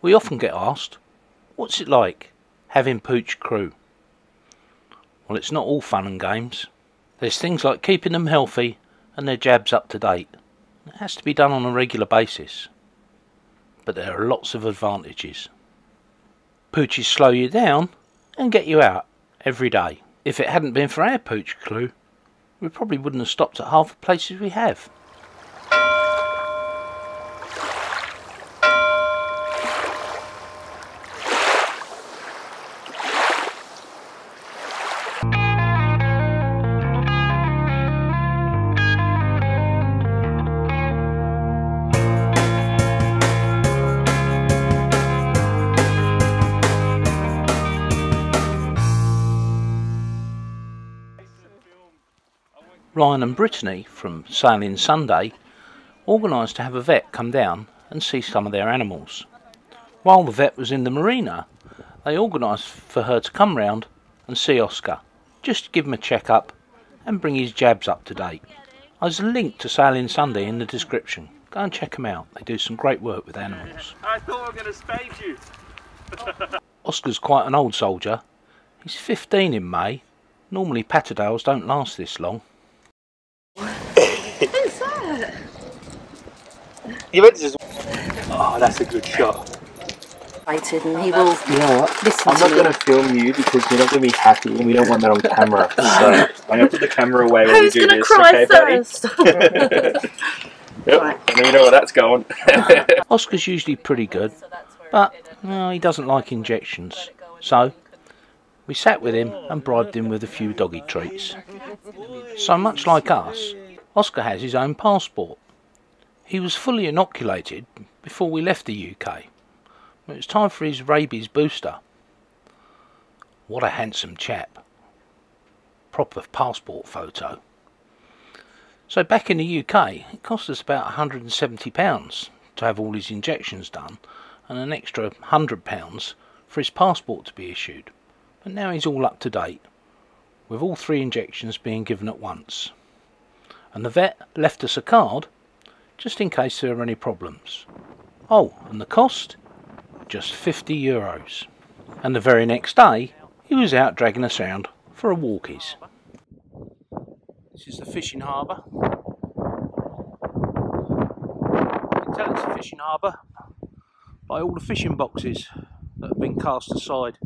We often get asked, what's it like having pooch crew? Well, it's not all fun and games. There's things like keeping them healthy and their jabs up to date. It has to be done on a regular basis. But there are lots of advantages. Pooches slow you down and get you out every day. If it hadn't been for our pooch crew, we probably wouldn't have stopped at half the places we have. Ryan and Brittany from Sailing Sunday organised to have a vet come down and see some of their animals. While the vet was in the marina, they organised for her to come round and see Oscar, just to give him a check up and bring his jabs up to date. There's a link to Sailing Sunday in the description. Go and check them out. They do some great work with animals. I thought I was going to spank you. Oscar's quite an old soldier. He's 15 in May. Normally Patterdales don't last this long. Who's that? You meant to just. Oh, that's a good shot. Excited and he will You know what? listen I'm to not going to film you because you're not going to be happy and we don't want that on camera. So I'm going to put the camera away when Who's we do gonna this. cry okay, buddy? first? Yep. Right. I know you know where that's going. Oscar's usually pretty good, but well, he doesn't like injections. So we sat with him and bribed him with a few doggy treats. So much like us, Oscar has his own passport. He was fully inoculated before we left the UK. It was time for his rabies booster. What a handsome chap. Proper passport photo. So back in the UK, it cost us about £170 to have all his injections done and an extra £100 for his passport to be issued. But now he's all up to date, with all three injections being given at once. And the vet left us a card just in case there are any problems. Oh, and the cost? Just 50 euros. And the very next day, he was out dragging us round for a walkies. This is the fishing harbour. You can tell it's a fishing harbour by all the fishing boxes that have been cast aside.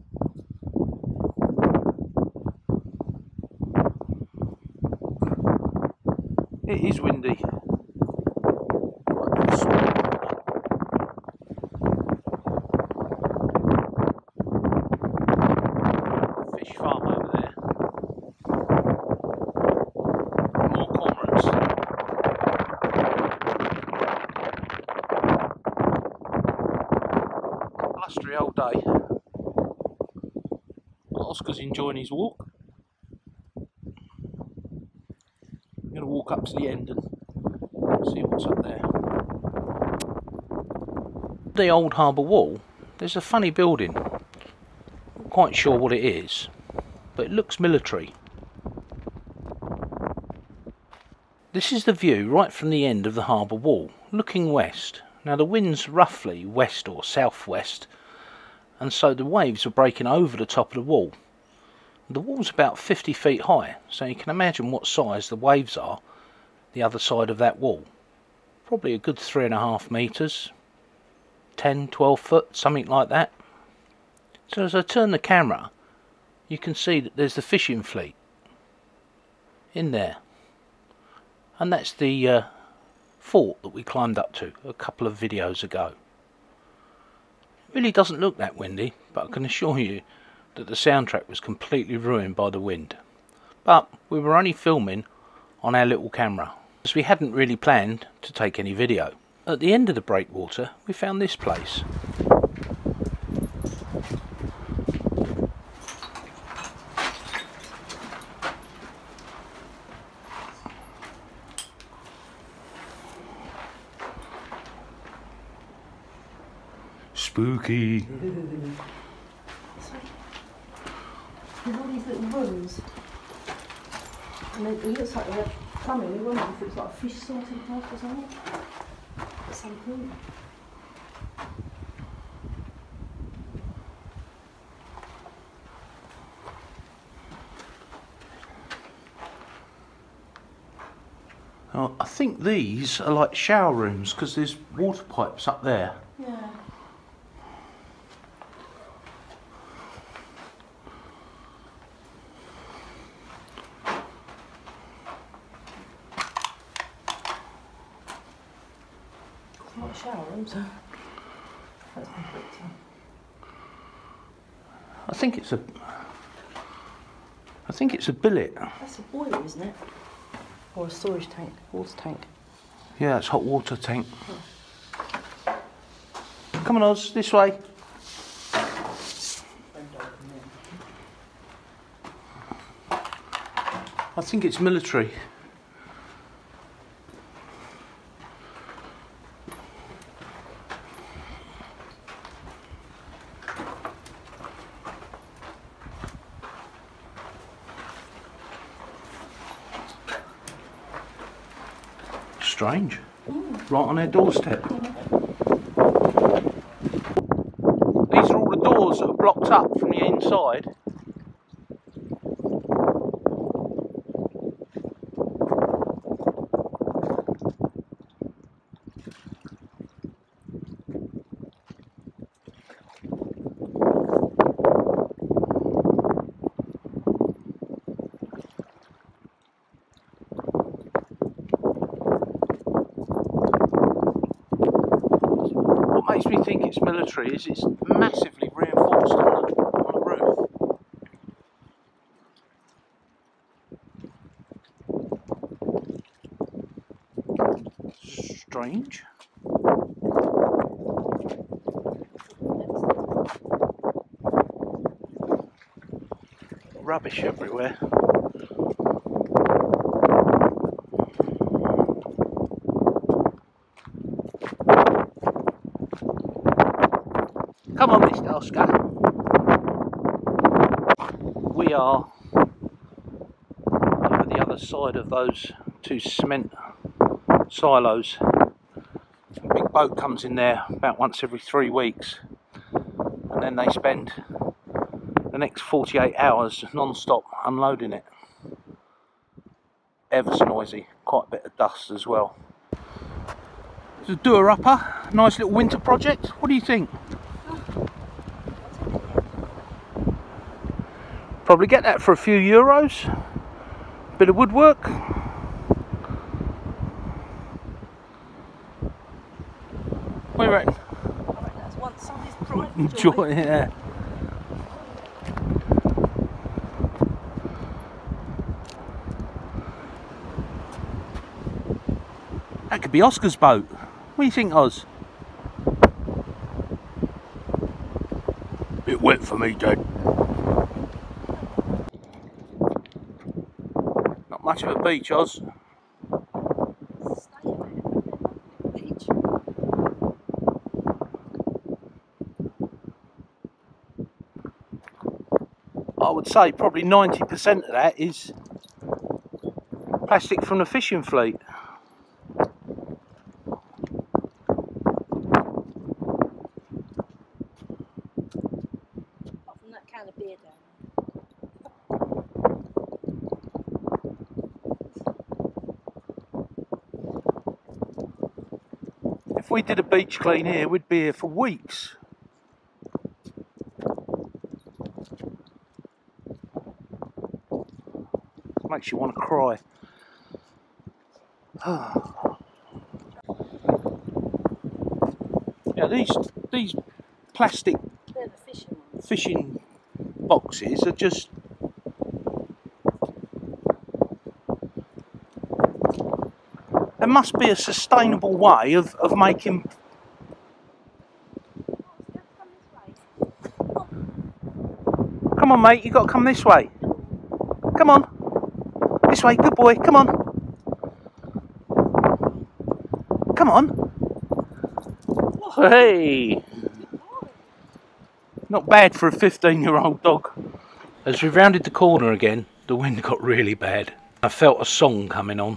It is windy. Quite a bit of swell. Fish farm over there. More cormorants. Blustery old day. Oscar's enjoying his walk. I'm going to walk up to the end and see what's up there. The old harbour wall, there's a funny building. Not quite sure what it is, but it looks military. This is the view right from the end of the harbour wall, looking west. Now the wind's roughly west or southwest, and so the waves are breaking over the top of the wall. The wall's about 50 feet high, so you can imagine what size the waves are the other side of that wall. Probably a good three and a half metres, 10, 12 foot, something like that. So as I turn the camera, you can see that there's the fishing fleet in there. And that's the uh, fort that we climbed up to a couple of videos ago. Really doesn't look that windy, but I can assure you that the soundtrack was completely ruined by the wind. But we were only filming on our little camera, as we hadn't really planned to take any video. At the end of the breakwater, we found this place. Spooky. There's all these little rooms. And it, looks like they have plumbing. You wonder if it's like a fish sorting house or something. At some point. I think these are like shower rooms because there's water pipes up there. Yeah. Not shower rooms. That's. I think it's a. I think it's a billet. That's a boiler, isn't it? Or a storage tank, water tank. Yeah, it's hot water tank. Come on, Oz, this way. I think it's military. Strange. Right on their doorstep. These are all the doors that are blocked up from the inside. What makes me think it's military is it's massively reinforced on the, on the roof. Strange. Rubbish everywhere. We are over the other side of those two cement silos. A big boat comes in there about once every three weeks, and then they spend the next 48 hours non-stop unloading it. Ever so noisy, quite a bit of dust as well. It's a doer upper, nice little winter project. What do you think? Probably get that for a few euros. Bit of woodwork. What do you reckon? That's once somebody's private Enjoy, yeah. That could be Oscar's boat. What do you think, Oz? Bit wet for me, Dad. Much of a beach, Oz. I would say probably 90% of that is plastic from the fishing fleet. Apart from that can of beer down If we did a beach clean here, we'd be here for weeks. Makes you want to cry. yeah, these these plastic the fishing fishing boxes are just must be a sustainable way of, of making come on mate you've got to come this way come on this way good boy come on come on hey not bad for a 15 year old dog. As we rounded the corner again, the wind got really bad. I felt a song coming on.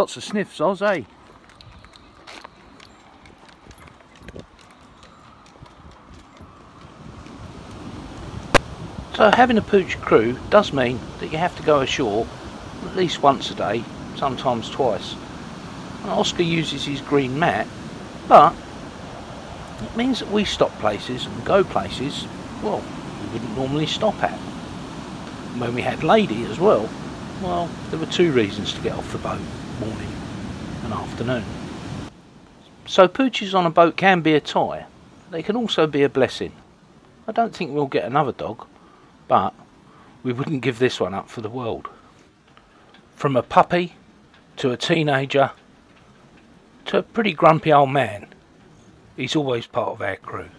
Lots of sniffs, Oz, eh? So having a pooch crew does mean that you have to go ashore at least once a day, sometimes twice. And Oscar uses his green mat, but it means that we stop places and go places, well, we wouldn't normally stop at. And When we had Lady as well, well, there were two reasons to get off the boat, morning and afternoon. So pooches on a boat can be a tie, they can also be a blessing. I don't think we'll get another dog, but we wouldn't give this one up for the world. From a puppy to a teenager to a pretty grumpy old man, he's always part of our crew.